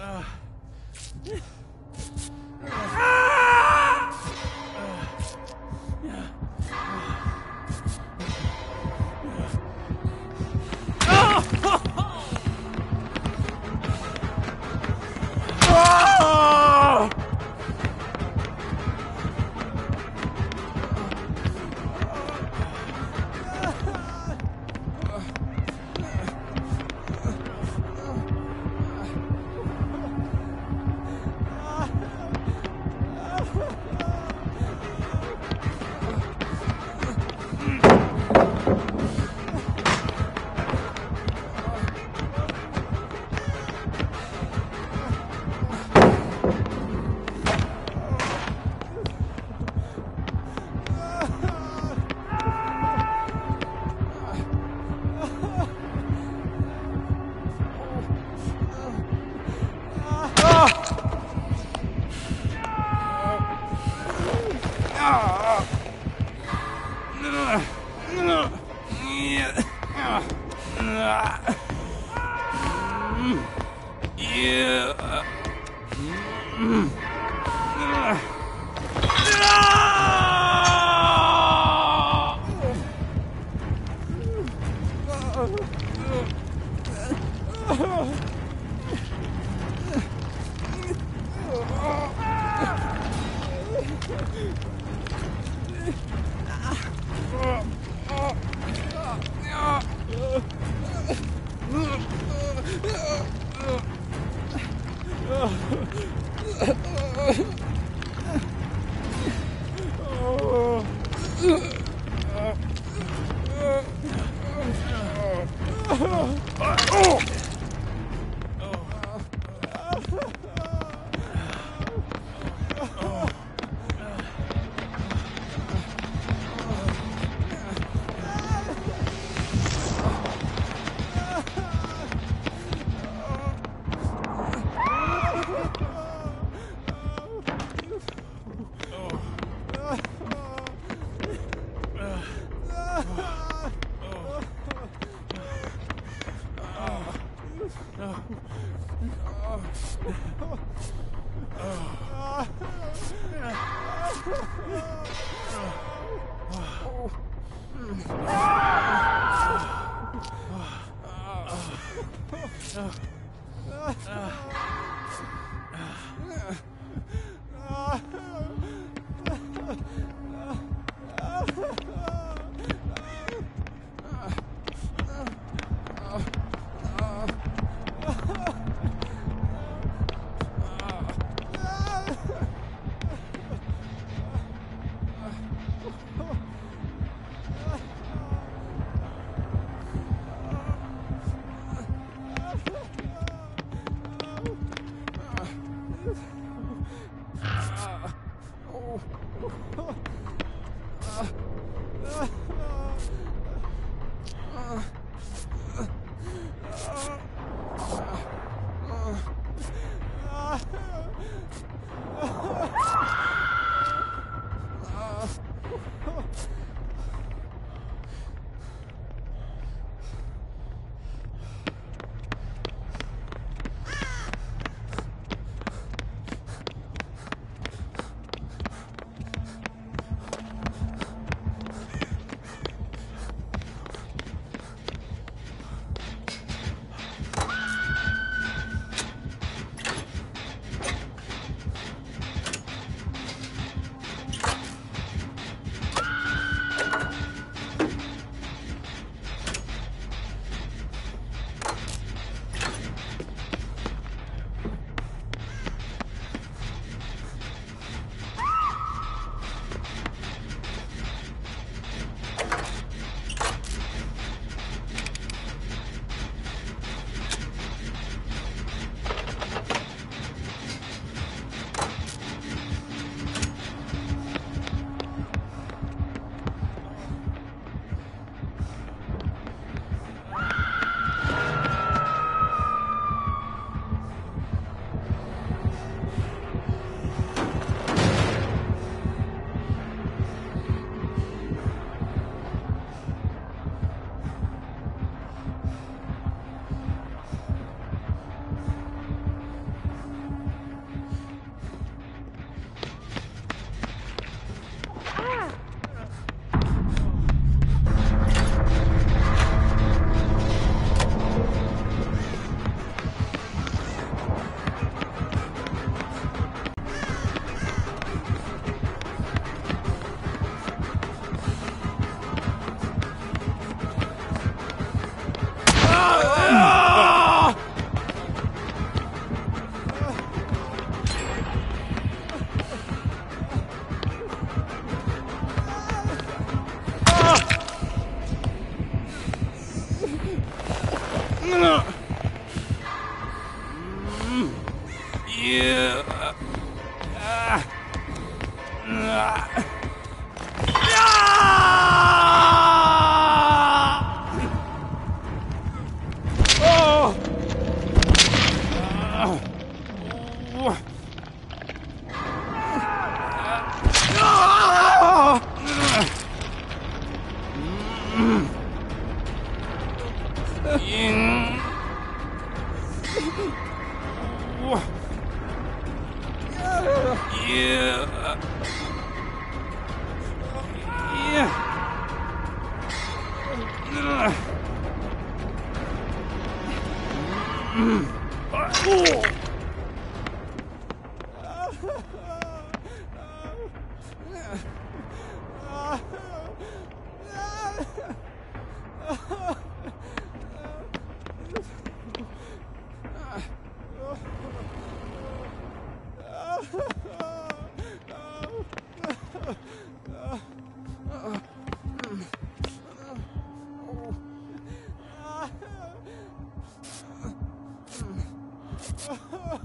Uh. Oh, Ah!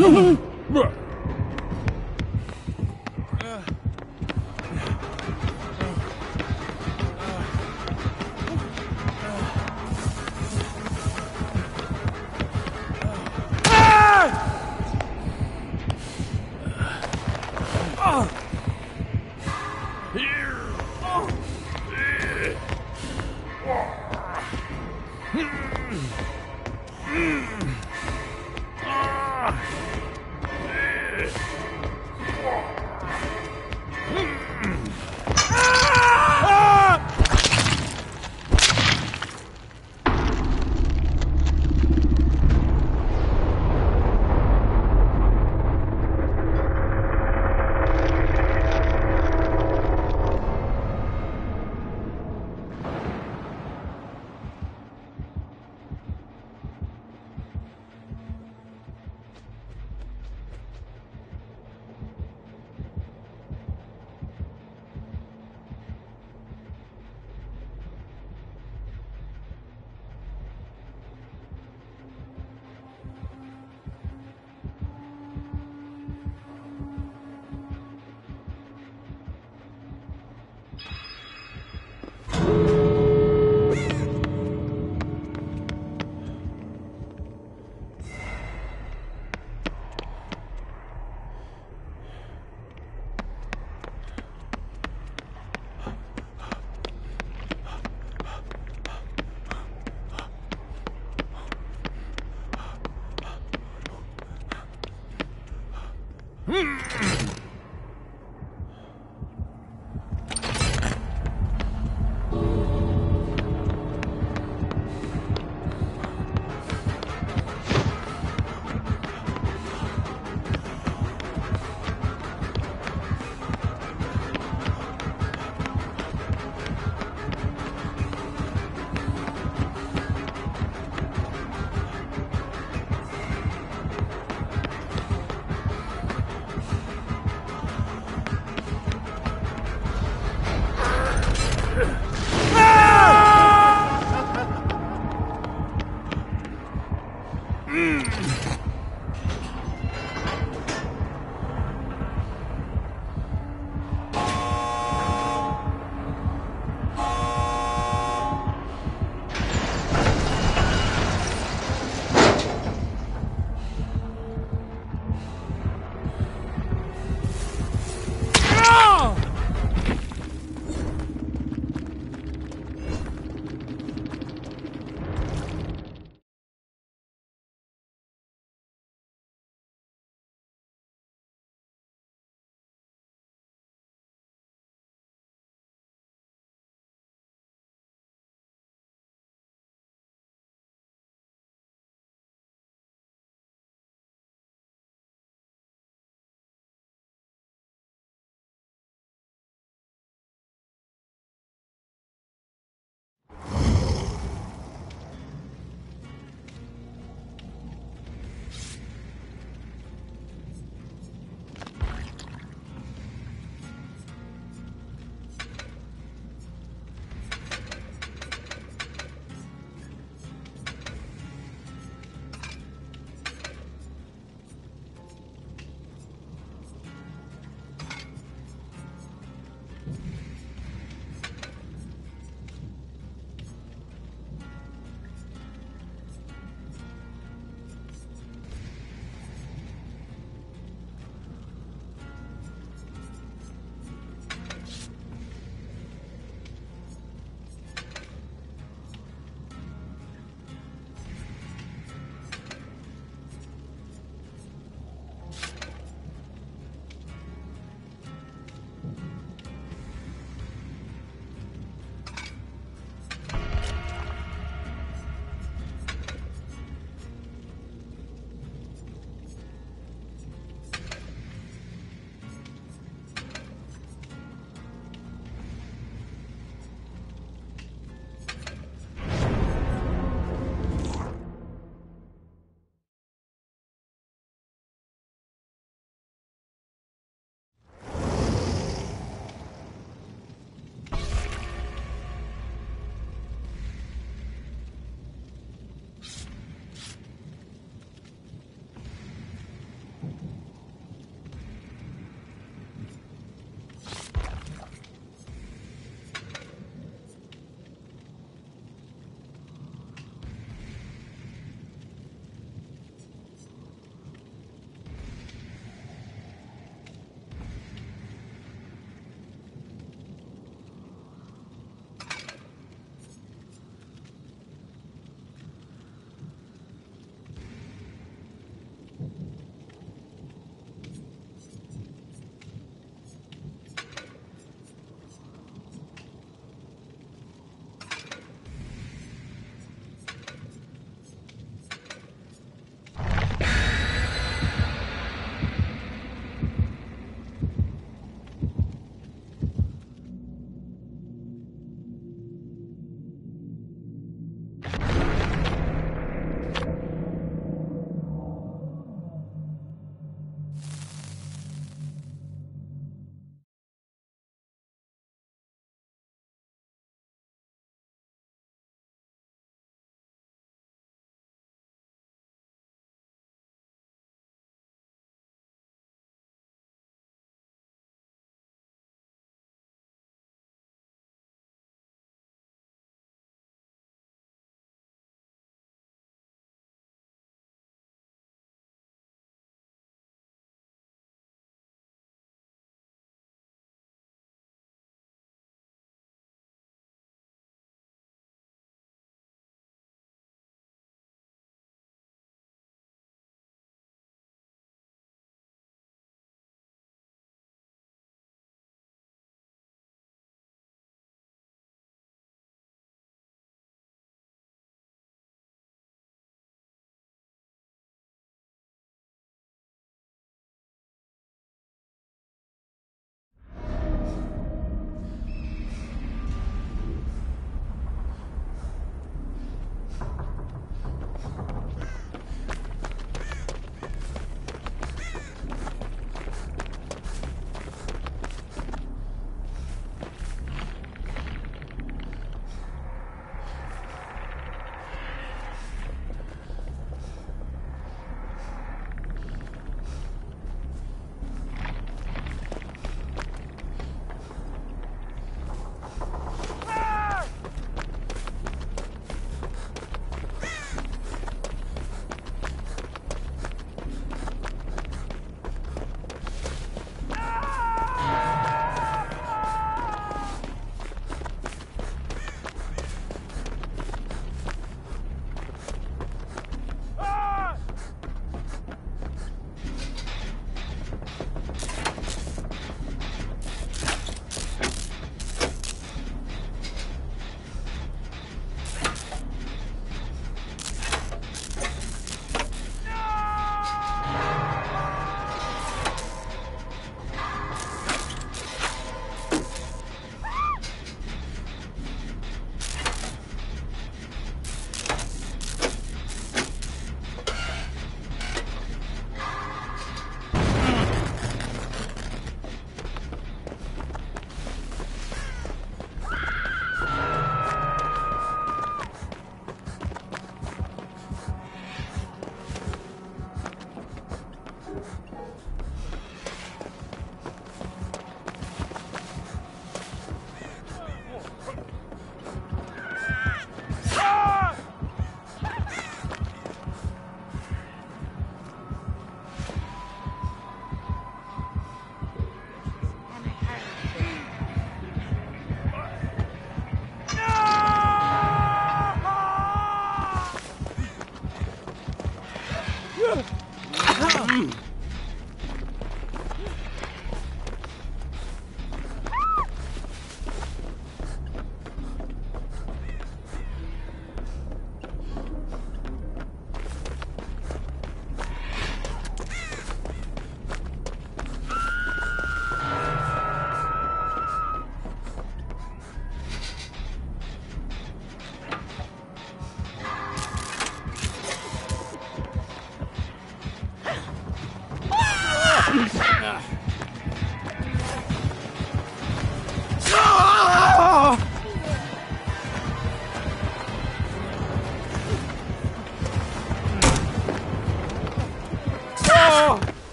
Mm-hmm. Ugh.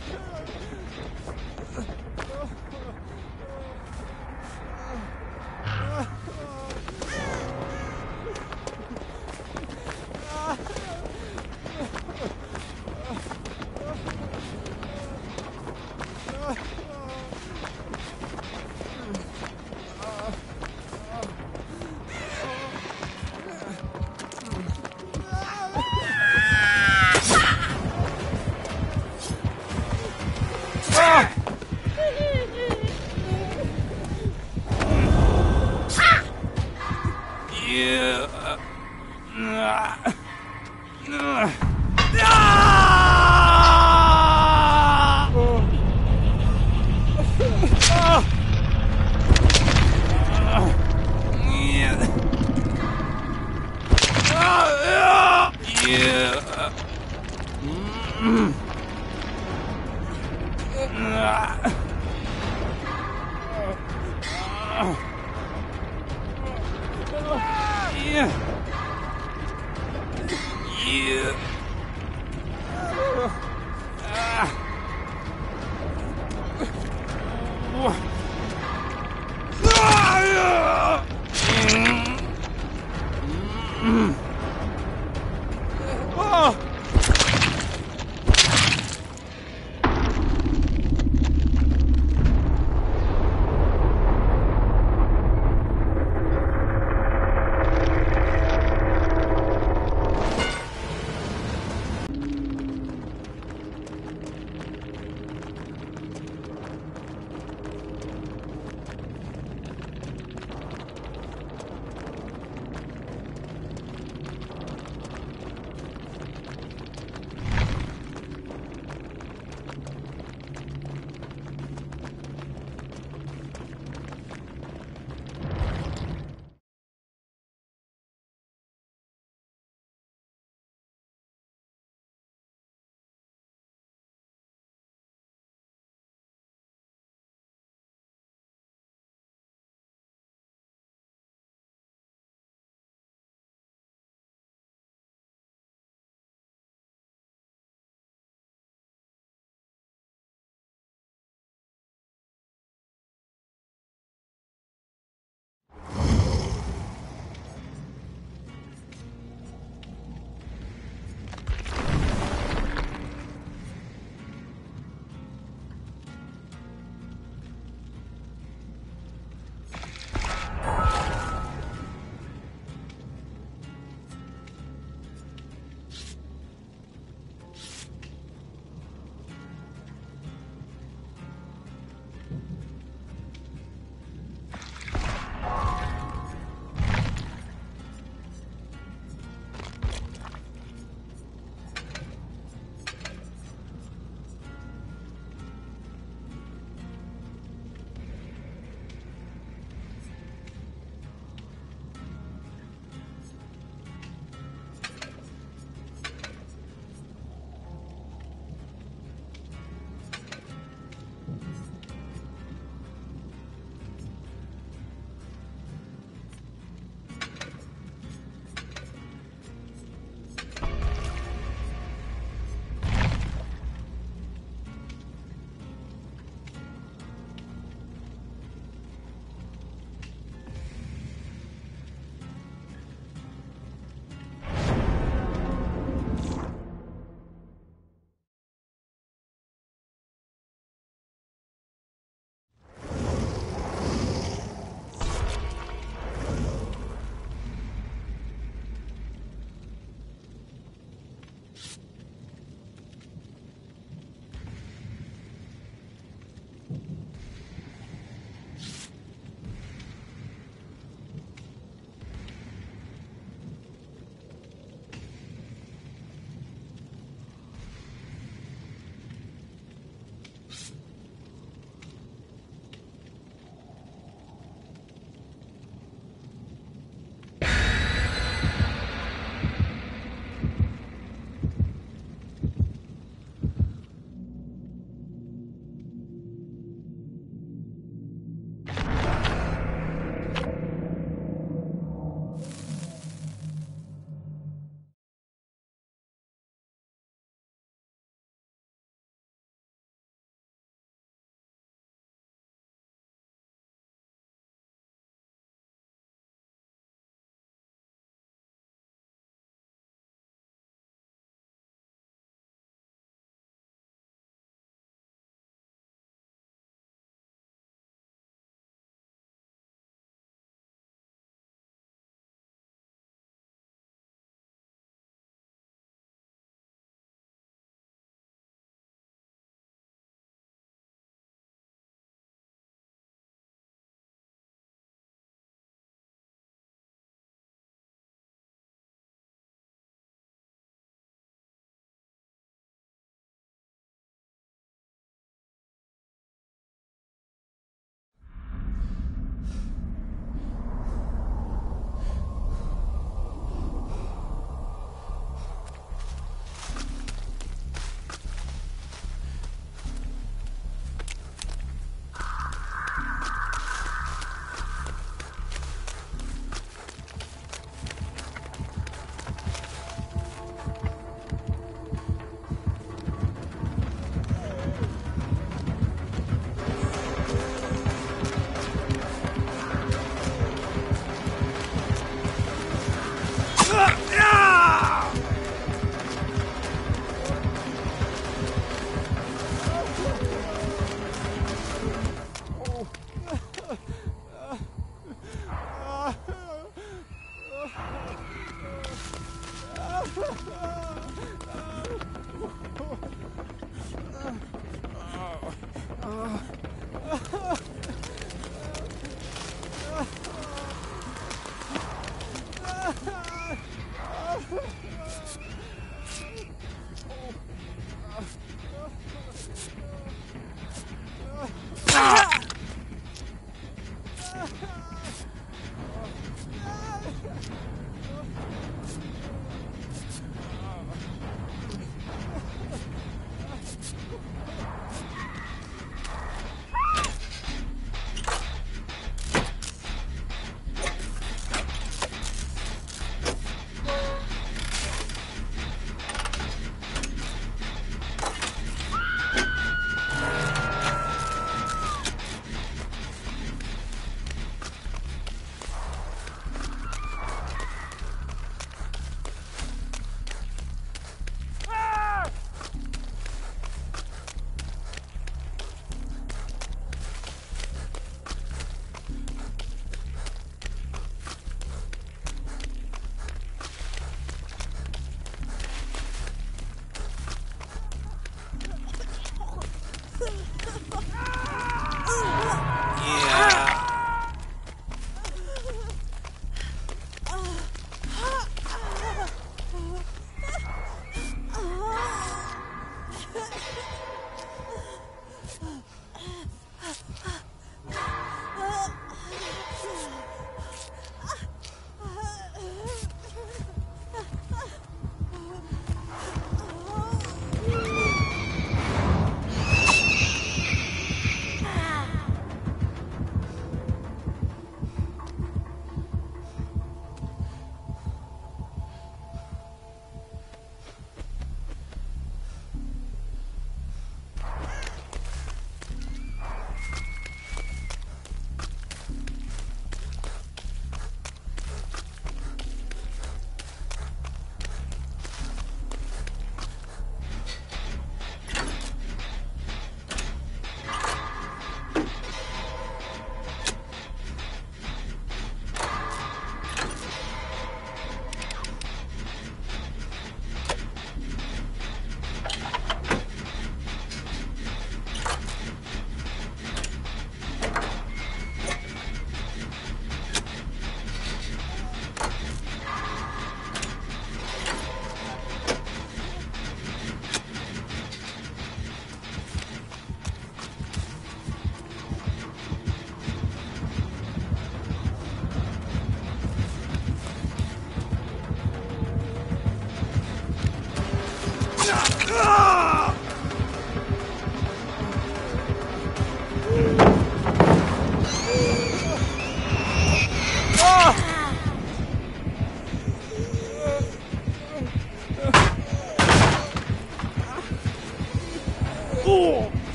Fuck!